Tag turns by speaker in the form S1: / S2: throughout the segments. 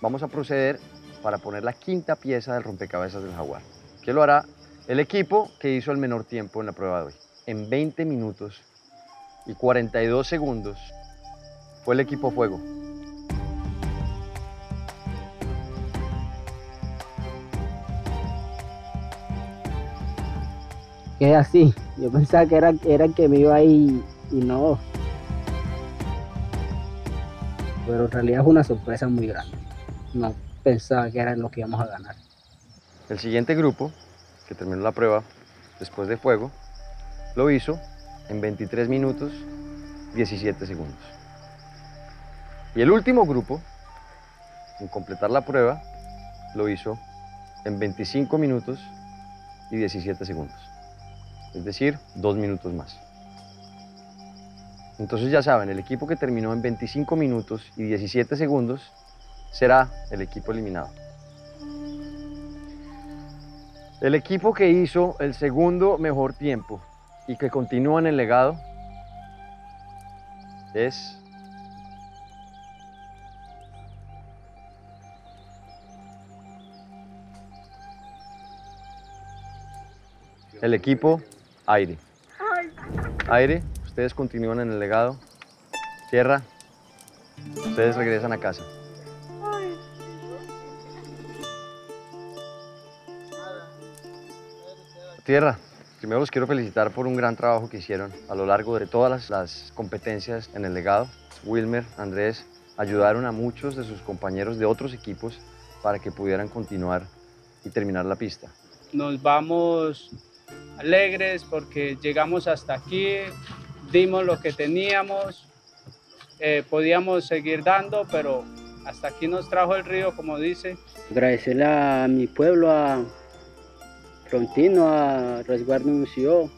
S1: vamos a proceder para poner la quinta pieza del rompecabezas del jaguar, que lo hará el equipo que hizo el menor tiempo en la prueba de hoy. En 20 minutos y 42 segundos fue el equipo Fuego.
S2: Que así. Yo pensaba que era, era que me iba ahí y no. Pero en realidad es una sorpresa muy grande. No pensaba que era lo que íbamos a ganar.
S1: El siguiente grupo, que terminó la prueba después de Fuego, lo hizo en 23 minutos 17 segundos. Y el último grupo, en completar la prueba, lo hizo en 25 minutos y 17 segundos. Es decir, dos minutos más. Entonces ya saben, el equipo que terminó en 25 minutos y 17 segundos será el equipo eliminado. El equipo que hizo el segundo mejor tiempo y que continúa en el legado es el equipo aire. Aire, ustedes continúan en el legado. Tierra, ustedes regresan a casa. Tierra, primero los quiero felicitar por un gran trabajo que hicieron a lo largo de todas las, las competencias en el legado. Wilmer, Andrés, ayudaron a muchos de sus compañeros de otros equipos para que pudieran continuar y terminar la pista.
S3: Nos vamos alegres porque llegamos hasta aquí, dimos lo que teníamos, eh, podíamos seguir dando, pero hasta aquí nos trajo el río, como dice.
S2: Agradecerle a mi pueblo, a Frontino, a Resguardo Museo,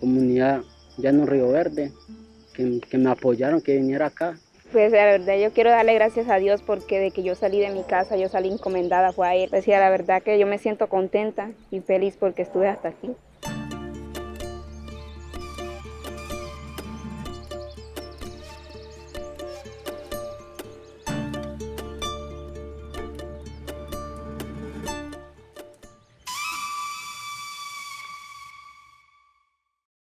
S2: comunidad Llano Río Verde, que, que me apoyaron, que viniera acá.
S4: Pues la verdad yo quiero darle gracias a Dios porque de que yo salí de mi casa, yo salí encomendada fue a él. Decía la verdad que yo me siento contenta y feliz porque estuve hasta aquí.